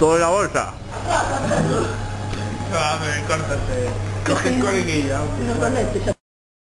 Todo en la bolsa. Ah, córtate. Coge el